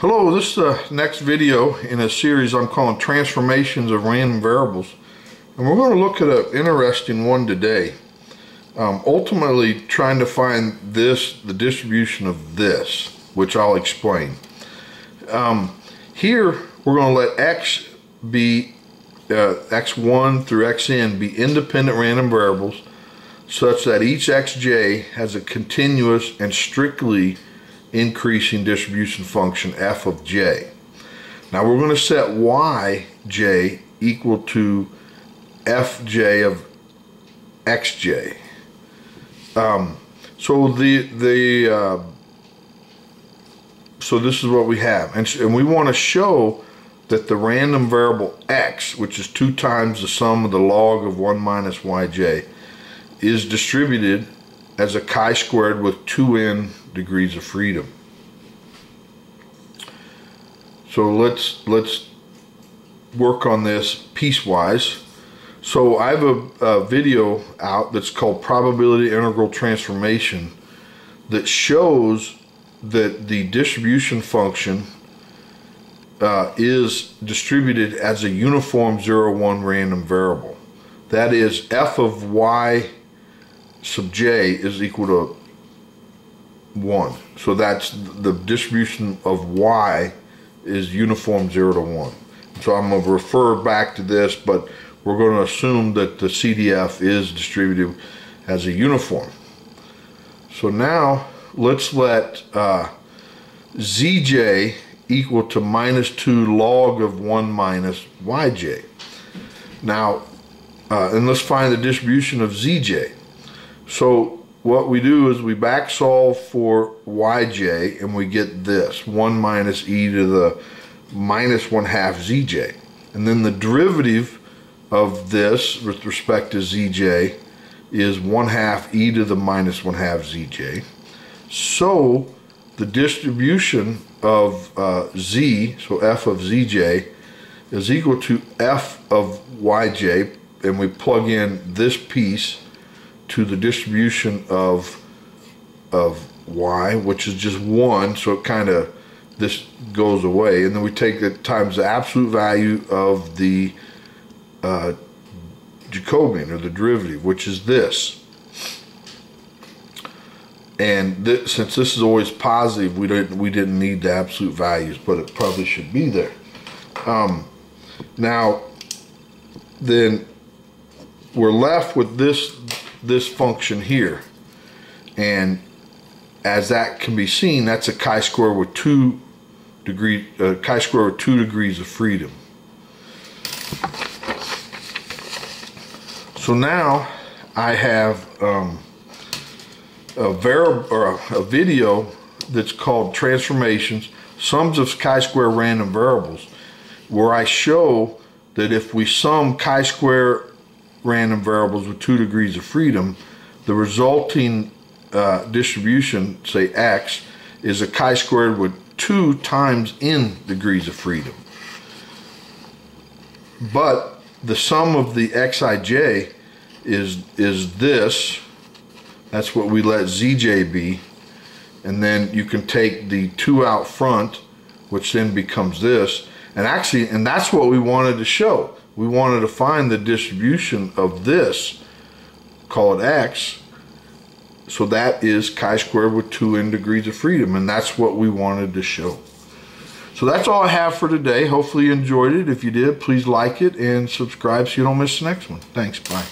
Hello, this is the next video in a series I'm calling Transformations of Random Variables. And we're going to look at an interesting one today. Um, ultimately trying to find this, the distribution of this, which I'll explain. Um, here, we're going to let x be, uh, x1 through xn be independent random variables such that each xj has a continuous and strictly increasing distribution function f of j. Now we're going to set yj equal to fj of xj. Um, so the the uh, so this is what we have, and, and we want to show that the random variable x, which is two times the sum of the log of 1 minus yj, is distributed as a chi-squared with 2n degrees of freedom. So let's let's work on this piecewise. So I have a, a, video out that's called probability integral transformation that shows that the distribution function uh, is distributed as a uniform 0 1 random variable. That is f of y sub j is equal to 1. So that's the distribution of y is uniform 0 to 1. So I'm going to refer back to this, but we're going to assume that the CDF is distributed as a uniform. So now let's let uh, ZJ equal to minus 2 log of 1 minus YJ. Now, uh, and let's find the distribution of ZJ. So what we do is we back solve for yj and we get this 1 minus e to the minus 1 half zj. And then the derivative of this with respect to zj is 1 half e to the minus 1 half zj. So the distribution of uh, z, so f of zj, is equal to f of yj, and we plug in this piece to the distribution of of y, which is just one, so it kind of this goes away, and then we take it times the absolute value of the uh, Jacobian or the derivative, which is this. And since this is always positive, we didn't we didn't need the absolute values, but it probably should be there. Um, now, then we're left with this this function here. And as that can be seen, that's a chi-square with two degree, uh, chi-square with two degrees of freedom. So now I have um, a, or a, a video that's called Transformations, Sums of Chi-Square Random Variables, where I show that if we sum chi-square random variables with two degrees of freedom, the resulting uh, distribution, say x, is a chi-squared with two times n degrees of freedom. But the sum of the xij is, is this, that's what we let zj be, and then you can take the two out front, which then becomes this, and actually, and that's what we wanted to show we wanted to find the distribution of this, call it x, so that is chi-squared with 2n degrees of freedom, and that's what we wanted to show. So that's all I have for today. Hopefully you enjoyed it. If you did, please like it and subscribe so you don't miss the next one. Thanks. Bye.